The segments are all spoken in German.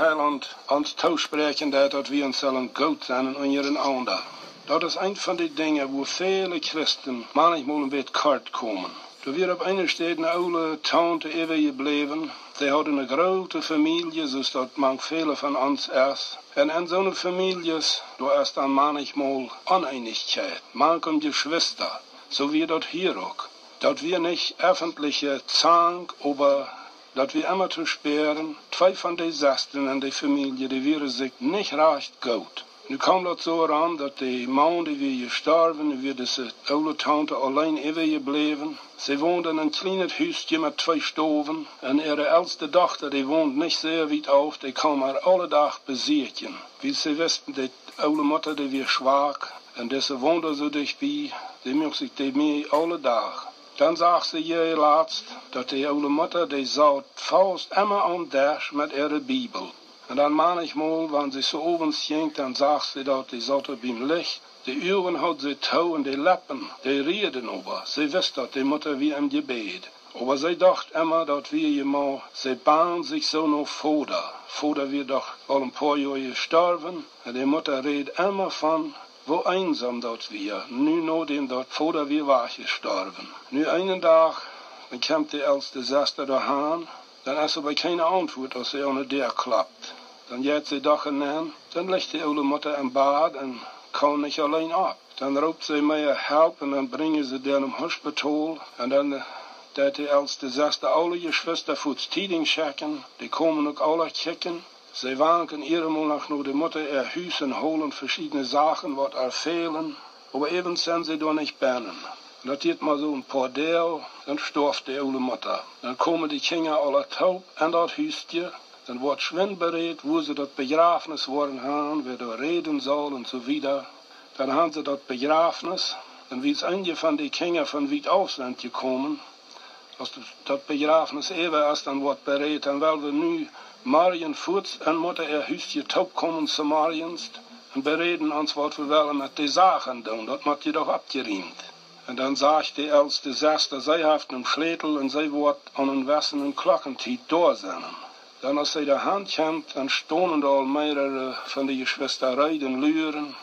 Heiland ons toespreken dat, we ons zullen goed zijn in ihren ander. Dat is een van die dingen wo viele Christen manchmal een beetje kort komen. Toen wir op een steed een oude tante even gebleven, die hadden een grote familie, zoals dat man viele van ons is. En in zo'n families, da ist dann manchmal Uneinigkeit, manchen Geschwister, so wie das hier auch. Dat wir nicht öffentliche Zank, aber dat wir immer zu sperren, zwei von den Sesten in der Familie, die wären sich nicht recht gut. Nu kwam dat zo aan dat de man die weer gestorven, weer deze oude tante alleen even gebleven. Ze woonde in een klein huisje met twee stoven. En ihre oudste dochter, die woont niet zeer weit auf, die kwam haar alle dag beziehen. Wie ze wisten, die oude moeder die weer zwak. En deze woonde zo dichtbij, die mocht zich die mee alle dag. Dan zag ze je laatst dat de oude moeder die zat vast immer aan dash met ihre Bibel. En dan manchmal, wanneer ze zo ovens ging, dan zag ze dat die op hem licht. De uren had ze touw en de lippen, die reden over. Ze wist dat, die moeder wie im Gebet. Aber sie dacht immer, dat wir jemand, sie bahnen sich so noch vor. Vor wir doch al ein paar Jahre gestorben. Und die Mutter redet immer von, wo einsam dort wir. Nu nur dem dort vor wir war gestorben. Nu einen Tag, dann kommt die älteste Schwester daheim. Dan is er bij geen antwoord als ze aan de deur klapt. Dan jet ze dag en aan, dan ligt de oude moeder in bad en kan niet alleen op. Dan roept ze mij hulp en dan brengen ze den im hospital. En dan dat de oudste zesde alle geschwister voets tieding checken. Die komen ook alle kijken. Ze wanken iedermaal nog naar de moeder er huis en holen verschiedene zaken wat er fehlen. Aber eben sind sie doch nicht binnen. Dat geht mal so ein paar Deel, dann storft die oude Mutter. Dann kommen die Kinder alle taub in dat Hüstje. Dann wird schwind berät, wo sie das Begrafnis worden haben, wer da reden soll und so wieder. Dann haben sie das Begrafnis. Dann wie es einige von den Kindern von weit Ausland gekommen. Als das Begrafnis eben ist, dann wird berät. Dann weil wir nu Marien Furz und Mutter ihr Hüstje taub kommen zu Mariens. Und bereden uns, was wir wollen mit den Sachen tun. Das macht ihr doch abgeriemt. En dan zag die älteste Schwester, zij heeft een Schletel en zij wordt aan een Wessen een Klockentiet doorzennen. Dan als zij de hand komt, dan stonden al meerdere van die Geschwisterei den Lüren.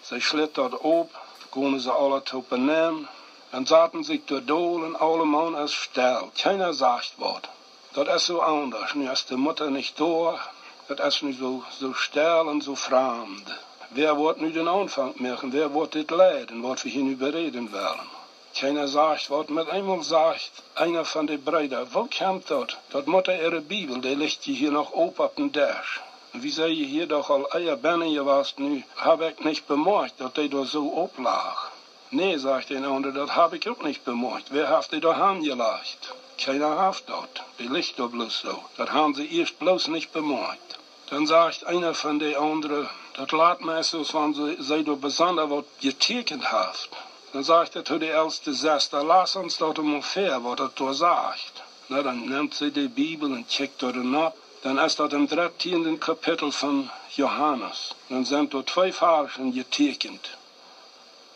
Zij schlitt dort op, gingen ze alle te benemen. En zaten zich dolen, alle man is stil. Keiner sagt wat. Dat is zo anders. Nu is de Mutter nicht door. Dat is nu zo, zo stil en zo vreemd. Wer wird nu den Anfang machen? Wer wird das leiden, was wir hier nu bereden werden? Keiner sagt, was mit einmal sagt, einer von den Brüdern, wo kommt das? Das Mutter ihre Bibel, die liegt hier noch oben auf dem Dash. Wie sei ihr hier doch all eier Bennen gewast nu, hab ich nicht bemerkt, dass die da so oblag. Nee, sagt der andere, das hab ich auch nicht bemerkt. Wer hat die da angelegt? Keiner das. Die da bloß so. Das haben sie erst bloß nicht bemerkt. Dann sagt einer von den anderen, das meistens, wenn sie, sie da besonders was getekend hat. Dann sagt er zu der älteste Schwester, lass uns dort mal fair, was er da sagt. Na, dann nimmt sie die Bibel und checkt dort ab. Dann ist das im 13. Kapitel von Johannes. Dann sind dort zwei Farben getekend.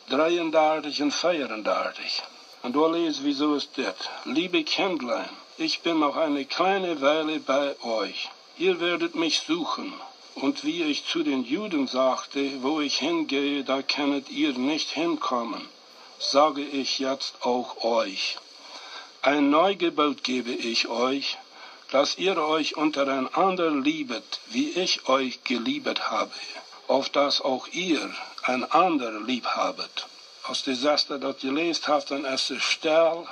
33 und 34. Und da lesen wir, so ist das. Liebe Kindlein, ich bin noch eine kleine Weile bei euch. Ihr werdet mich suchen. Und wie ich zu den Juden sagte, wo ich hingehe, da könnet ihr nicht hinkommen, sage ich jetzt auch euch. Ein Neugebot gebe ich euch, dass ihr euch untereinander liebet, wie ich euch geliebet habe, auf dass auch ihr einander lieb habet. Als die Schwester das gelesen hat, dann ist es still,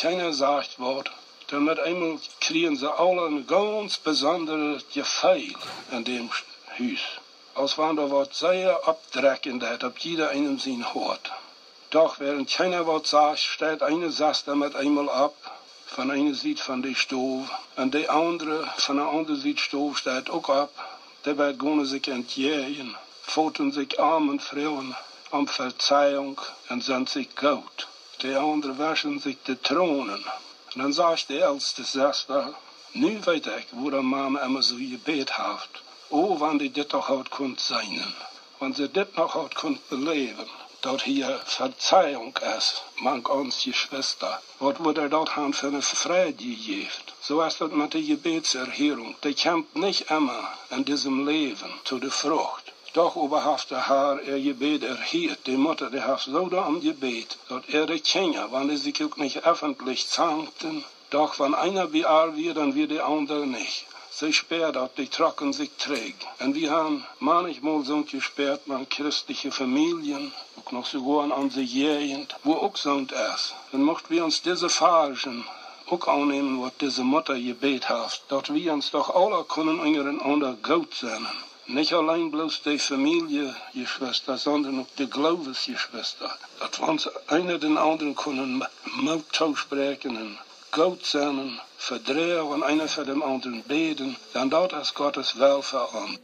keiner sagt Wort, dann mit einmal kriegen sie alle ein ganz besonderes Gefühl in dem Haus. Als wenn da was sehr abdreckend hat, ob jeder einen sehen hört. Doch während keiner was sagt, steht eine Schwester mit einmal ab, von einer Seite von der Stove, und die andere von der anderen Seite Stove steht auch ab. Dabei gehen sich entgegen, foten sich arm und Frauen um Verzeihung und sind sich gut. Die anderen waschen sich die Thronen. Und dann sagt die älteste Schwester, nu weet ik wo der Mama immer so gebet hat. Oh, wann die dit doch hat kunt sein. Wann sie dit noch hat kunt beleven. dort hier Verzeihung ist, manch uns Geschwister. Was wird er dort haben für eine Freude gegeben? So ist das mit der Gebetserhörung. Die kämpft nicht immer in diesem Leben zu der Frucht. Doch überhaupt haar er Gebet erhielt. Die Mutter, die hat so da am Gebet, dass er die Kinder, wenn sie sich nicht öffentlich zankten, doch wenn einer beall wird, dann wird der andere nicht. Sie sperrt, dass die Trocken sich trägt. Und wir haben manchmal so gesperrt, man christliche Familien, auch noch sogar an unsere Gegend, wo auch so ist. Dann möchten wir uns diese Falschen auch annehmen, was diese Mutter gebet hat, dass wir uns doch alle können untereinander gut sein. Nicht allein bloß die Familiegeschwister, sondern auch die Glaubensgeschwister. Dass wir uns einer den anderen können Mut zusprechen und Gott sein, verdrehen und einer für den anderen beten, dann dort ist Gottes Welfare an.